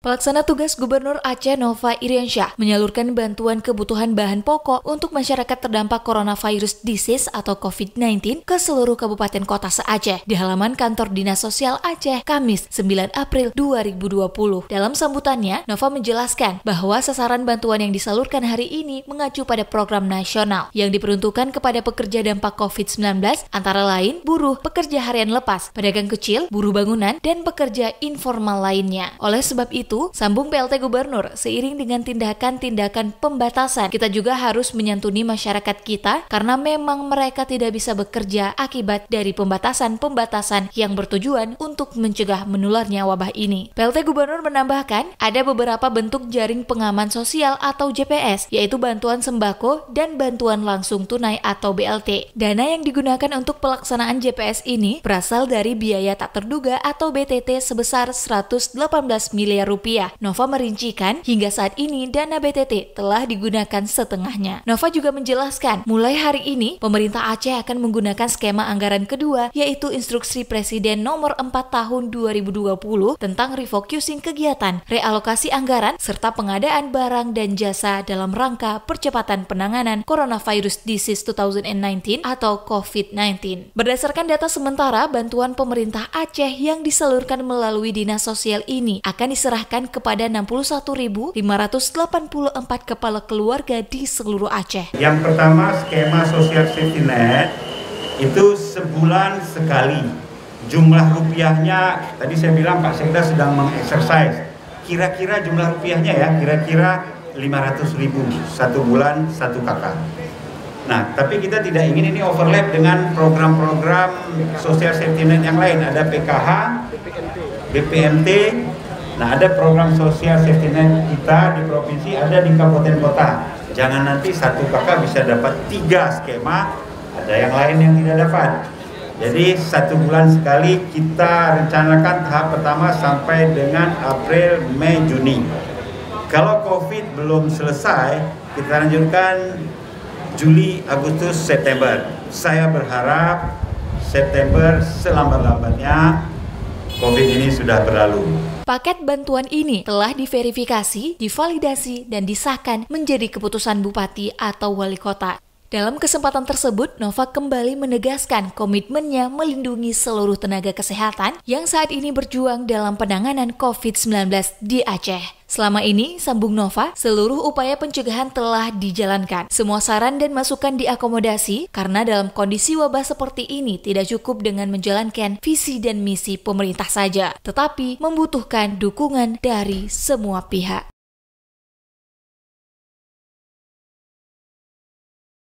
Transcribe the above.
Pelaksana tugas Gubernur Aceh Nova Iriansyah menyalurkan bantuan kebutuhan bahan pokok untuk masyarakat terdampak coronavirus disease atau COVID-19 ke seluruh kabupaten kota se-Aceh di halaman kantor Dinas Sosial Aceh Kamis 9 April 2020. Dalam sambutannya, Nova menjelaskan bahwa sasaran bantuan yang disalurkan hari ini mengacu pada program nasional yang diperuntukkan kepada pekerja dampak COVID-19 antara lain buruh, pekerja harian lepas, pedagang kecil, buruh bangunan, dan pekerja informal lainnya. Oleh sebab itu, itu, sambung PLT Gubernur, seiring dengan tindakan-tindakan pembatasan, kita juga harus menyantuni masyarakat kita karena memang mereka tidak bisa bekerja akibat dari pembatasan-pembatasan yang bertujuan untuk mencegah menularnya wabah ini. PLT Gubernur menambahkan, ada beberapa bentuk jaring pengaman sosial atau JPS, yaitu bantuan sembako dan bantuan langsung tunai atau BLT. Dana yang digunakan untuk pelaksanaan JPS ini berasal dari biaya tak terduga atau BTT sebesar 118 miliar rupiah rupiah. Nova merincikan hingga saat ini dana BTT telah digunakan setengahnya. Nova juga menjelaskan, mulai hari ini pemerintah Aceh akan menggunakan skema anggaran kedua yaitu instruksi Presiden nomor 4 tahun 2020 tentang refocusing kegiatan, realokasi anggaran serta pengadaan barang dan jasa dalam rangka percepatan penanganan coronavirus disease 2019 atau COVID-19. Berdasarkan data sementara, bantuan pemerintah Aceh yang disalurkan melalui Dinas Sosial ini akan diserahkan diserahkan kepada 61.584 kepala keluarga di seluruh Aceh. Yang pertama skema sosial safety net itu sebulan sekali. Jumlah rupiahnya tadi saya bilang Pak Sekda sedang mengeksersis. Kira-kira jumlah rupiahnya ya, kira-kira 500 ribu satu bulan satu kakak. Nah, tapi kita tidak ingin ini overlap dengan program-program sosial safety net yang lain. Ada PKH, BPNT, Nah ada program sosial safety net kita di provinsi, ada di kabupaten kota. Jangan nanti satu kakak bisa dapat tiga skema, ada yang lain yang tidak dapat. Jadi satu bulan sekali kita rencanakan tahap pertama sampai dengan April, Mei, Juni. Kalau COVID belum selesai, kita lanjutkan Juli, Agustus, September. Saya berharap September selambat-lambatnya COVID ini sudah berlalu. Paket bantuan ini telah diverifikasi, divalidasi, dan disahkan menjadi keputusan bupati atau wali kota. Dalam kesempatan tersebut, Nova kembali menegaskan komitmennya melindungi seluruh tenaga kesehatan yang saat ini berjuang dalam penanganan COVID-19 di Aceh. Selama ini, sambung Nova, seluruh upaya pencegahan telah dijalankan. Semua saran dan masukan diakomodasi karena dalam kondisi wabah seperti ini tidak cukup dengan menjalankan visi dan misi pemerintah saja, tetapi membutuhkan dukungan dari semua pihak.